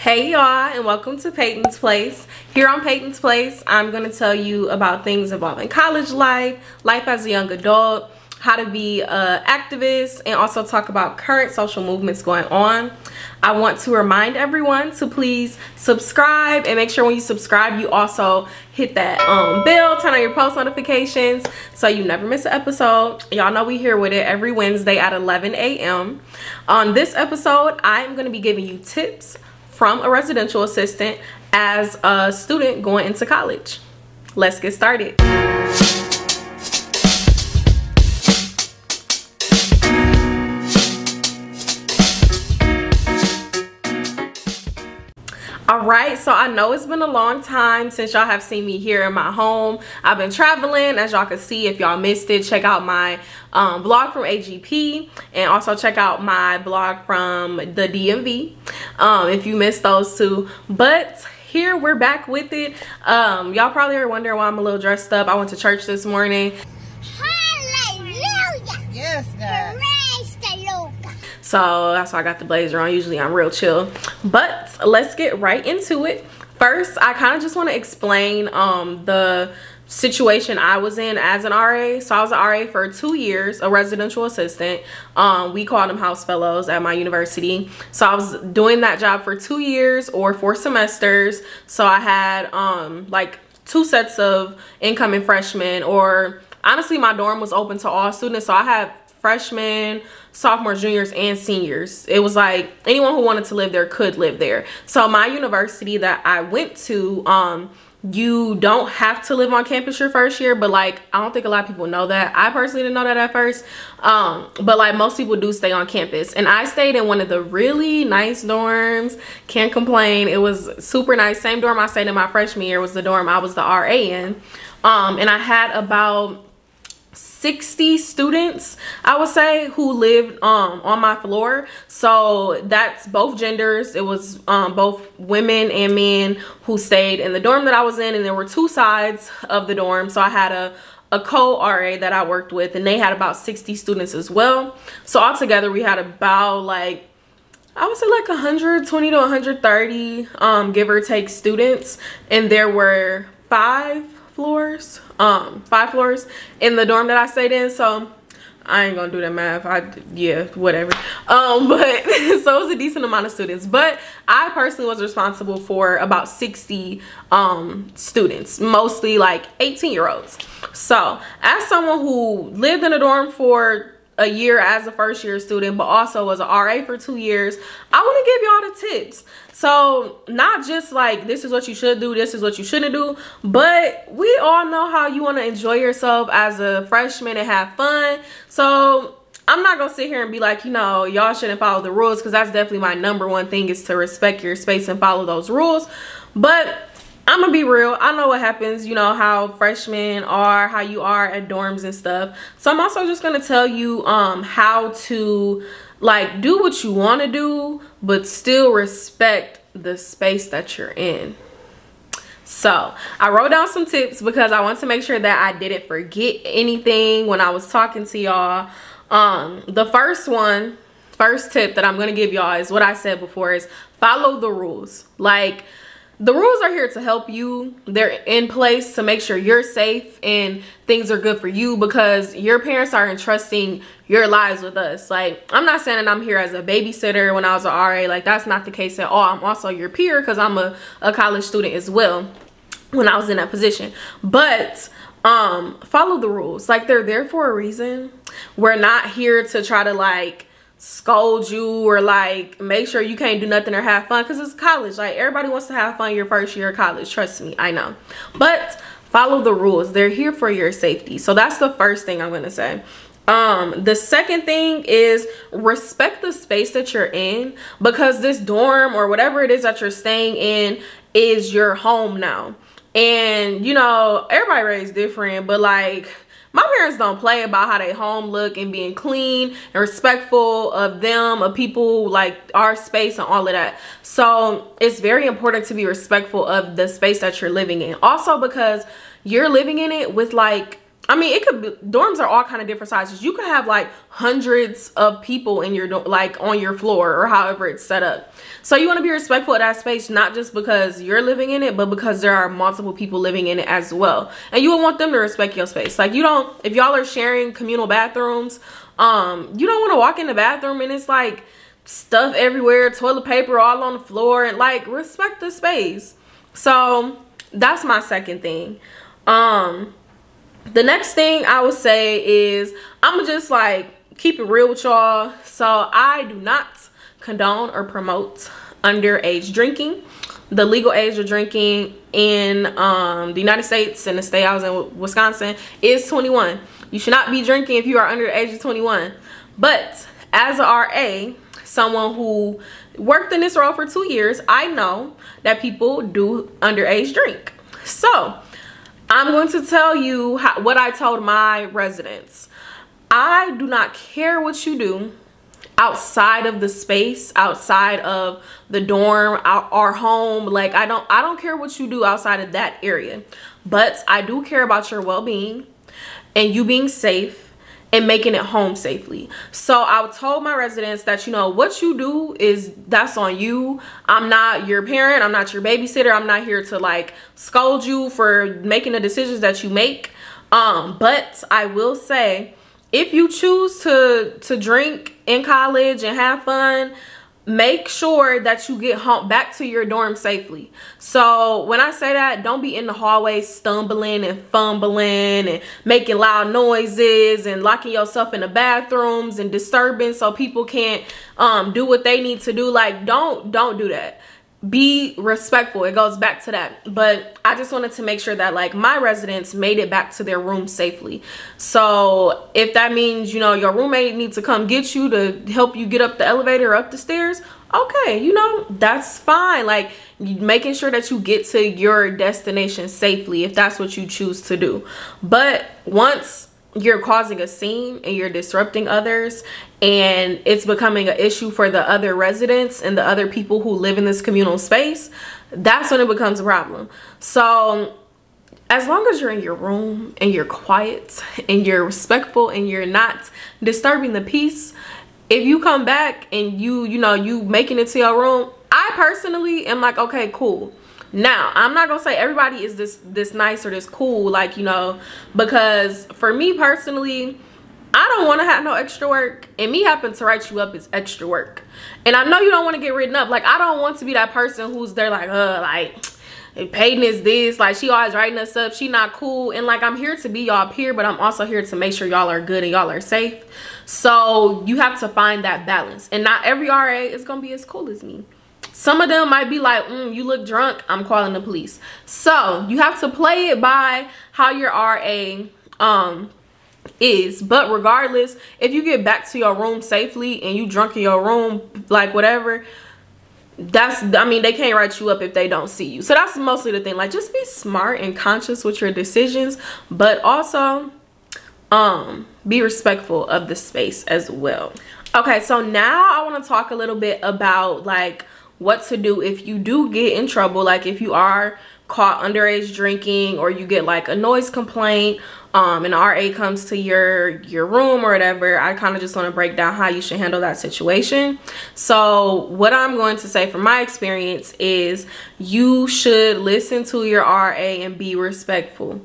Hey y'all and welcome to Payton's Place. Here on Payton's Place, I'm going to tell you about things involving college life, life as a young adult, how to be an activist, and also talk about current social movements going on. I want to remind everyone to please subscribe and make sure when you subscribe you also hit that um, bell, turn on your post notifications so you never miss an episode. Y'all know we here with it every Wednesday at 11 a.m. On this episode, I'm going to be giving you tips from a residential assistant as a student going into college. Let's get started. all right so i know it's been a long time since y'all have seen me here in my home i've been traveling as y'all can see if y'all missed it check out my um, blog from agp and also check out my blog from the dmv um, if you missed those two but here we're back with it um, y'all probably are wondering why i'm a little dressed up i went to church this morning Hallelujah. Yes, God. Praise the Lord. So that's why I got the blazer on. Usually I'm real chill. But let's get right into it. First, I kind of just want to explain um, the situation I was in as an RA. So I was an RA for two years, a residential assistant. Um, we called them house fellows at my university. So I was doing that job for two years or four semesters. So I had um, like two sets of incoming freshmen or honestly my dorm was open to all students. So I had freshmen, sophomores, juniors, and seniors. It was like anyone who wanted to live there could live there. So my university that I went to, um, you don't have to live on campus your first year, but like I don't think a lot of people know that. I personally didn't know that at first. Um, but like most people do stay on campus. And I stayed in one of the really nice dorms. Can't complain. It was super nice. Same dorm I stayed in my freshman year was the dorm I was the RA in. Um, and I had about 60 students i would say who lived um on my floor. So that's both genders. It was um both women and men who stayed in the dorm that i was in and there were two sides of the dorm. So i had a a co-RA that I worked with and they had about 60 students as well. So altogether we had about like I would say like 120 to 130 um give or take students. And there were five floors um five floors in the dorm that i stayed in. So i ain't gonna do that math. I yeah whatever. Um but so it was a decent amount of students. But i personally was responsible for about 60 um students mostly like 18 year olds. So as someone who lived in a dorm for a year as a first year student but also was an RA for two years. I want to give y'all the tips. So not just like this is what you should do this is what you shouldn't do but we all know how you want to enjoy yourself as a freshman and have fun. So I'm not gonna sit here and be like, you know, y'all shouldn't follow the rules because that's definitely my number one thing is to respect your space and follow those rules. But I'm gonna be real. I know what happens, you know, how freshmen are, how you are at dorms and stuff. So I'm also just gonna tell you um how to like do what you wanna do, but still respect the space that you're in. So I wrote down some tips because I want to make sure that I didn't forget anything when I was talking to y'all. Um, the first one, first tip that I'm gonna give y'all is what I said before is follow the rules. Like the rules are here to help you. They're in place to make sure you're safe and things are good for you because your parents are entrusting your lives with us. Like, I'm not saying that I'm here as a babysitter when I was an RA. Like, that's not the case at all. I'm also your peer because I'm a, a college student as well when I was in that position. But um follow the rules. Like, they're there for a reason. We're not here to try to, like, scold you or like make sure you can't do nothing or have fun because it's college. Like everybody wants to have fun your first year of college. Trust me i know. But follow the rules. They're here for your safety. So that's the first thing i'm gonna say. Um the second thing is respect the space that you're in because this dorm or whatever it is that you're staying in is your home now. And you know everybody raised different but like my parents don't play about how they home look and being clean and respectful of them of people like our space and all of that. So it's very important to be respectful of the space that you're living in. Also because you're living in it with like I mean, it could be, dorms are all kind of different sizes. You could have like hundreds of people in your, like on your floor or however it's set up. So you want to be respectful of that space, not just because you're living in it, but because there are multiple people living in it as well. And you would want them to respect your space. Like you don't, if y'all are sharing communal bathrooms, um, you don't want to walk in the bathroom and it's like stuff everywhere, toilet paper all on the floor and like respect the space. So that's my second thing. Um, the next thing I would say is I'm just like keep it real with y'all. So I do not condone or promote underage drinking. The legal age of drinking in um, the United States and the state I was in Wisconsin is 21. You should not be drinking if you are under the age of 21. But as a RA, someone who worked in this role for two years, I know that people do underage drink. So I'm going to tell you how, what I told my residents. I do not care what you do outside of the space, outside of the dorm, our, our home. Like I don't, I don't care what you do outside of that area, but I do care about your well-being and you being safe and making it home safely. So I told my residents that, you know, what you do is that's on you. I'm not your parent. I'm not your babysitter. I'm not here to like scold you for making the decisions that you make. Um, but I will say, if you choose to, to drink in college and have fun, make sure that you get home back to your dorm safely. So when i say that don't be in the hallway stumbling and fumbling and making loud noises and locking yourself in the bathrooms and disturbing so people can't um, do what they need to do. Like don't don't do that be respectful. It goes back to that. But i just wanted to make sure that like my residents made it back to their room safely. So if that means you know your roommate needs to come get you to help you get up the elevator or up the stairs okay you know that's fine. Like making sure that you get to your destination safely if that's what you choose to do. But once you're causing a scene and you're disrupting others and it's becoming an issue for the other residents and the other people who live in this communal space that's when it becomes a problem. So as long as you're in your room and you're quiet and you're respectful and you're not disturbing the peace if you come back and you you know you making it to your room i personally am like okay cool now i'm not gonna say everybody is this this nice or this cool like you know because for me personally i don't want to have no extra work and me having to write you up is extra work. And i know you don't want to get written up like i don't want to be that person who's there like uh like Payton is this like she always writing us up she not cool and like I'm here to be y'all peer but I'm also here to make sure y'all are good and y'all are safe. So you have to find that balance and not every RA is gonna be as cool as me some of them might be like, mm, you look drunk, I'm calling the police. So you have to play it by how your RA um, is. But regardless, if you get back to your room safely and you drunk in your room, like whatever, that's i mean they can't write you up if they don't see you so that's mostly the thing like just be smart and conscious with your decisions but also um be respectful of the space as well okay so now i want to talk a little bit about like what to do if you do get in trouble like if you are caught underage drinking or you get like a noise complaint um an RA comes to your your room or whatever I kind of just want to break down how you should handle that situation. So what I'm going to say from my experience is you should listen to your RA and be respectful.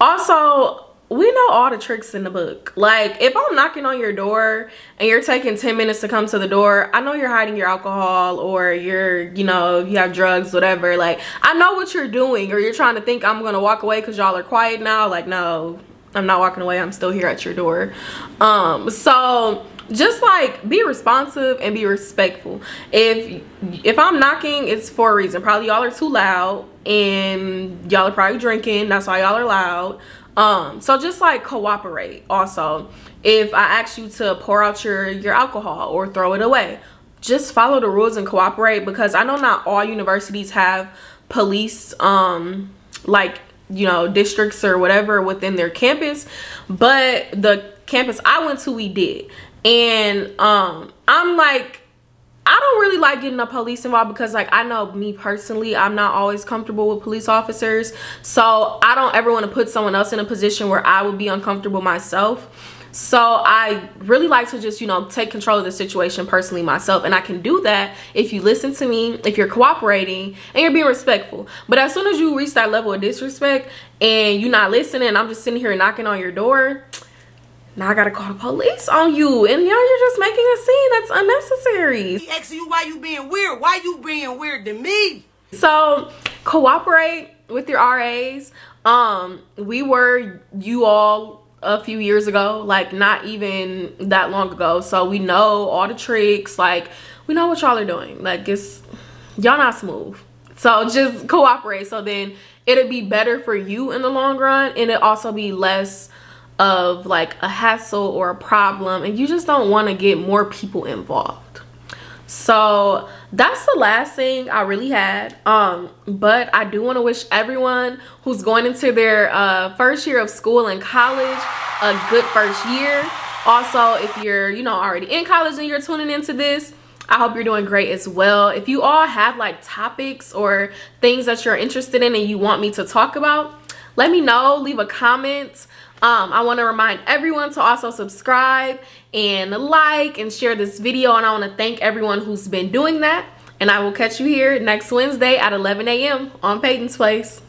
Also we know all the tricks in the book. Like, if I'm knocking on your door and you're taking 10 minutes to come to the door, I know you're hiding your alcohol or you're, you know, you have drugs, whatever. Like, I know what you're doing or you're trying to think I'm going to walk away because y'all are quiet now. Like, no, I'm not walking away. I'm still here at your door. Um, so just like be responsive and be respectful if if i'm knocking it's for a reason probably y'all are too loud and y'all are probably drinking that's why y'all are loud um so just like cooperate. Also if i ask you to pour out your your alcohol or throw it away just follow the rules and cooperate because i know not all universities have police um like you know districts or whatever within their campus but the campus i went to we did. And um i'm like I don't really like getting the police involved because like I know me personally, I'm not always comfortable with police officers. So I don't ever want to put someone else in a position where I would be uncomfortable myself. So I really like to just, you know, take control of the situation personally myself. And I can do that if you listen to me, if you're cooperating and you're being respectful. But as soon as you reach that level of disrespect and you're not listening, I'm just sitting here knocking on your door, now I gotta call the police on you. And now you're just making a scene that's unnecessary. He asking you why you being weird. Why you being weird to me? So cooperate with your RAs. Um, we were you all a few years ago, like not even that long ago. So we know all the tricks, like we know what y'all are doing. Like it's y'all not smooth. So just cooperate. So then it'll be better for you in the long run and it also be less of like a hassle or a problem and you just don't want to get more people involved. So that's the last thing i really had. Um but i do want to wish everyone who's going into their uh, first year of school and college a good first year. Also if you're you know already in college and you're tuning into this I hope you're doing great as well. If you all have like topics or things that you're interested in and you want me to talk about, let me know. Leave a comment. Um, I want to remind everyone to also subscribe and like and share this video. And I want to thank everyone who's been doing that. And I will catch you here next Wednesday at 11 a.m. on Payton's Place.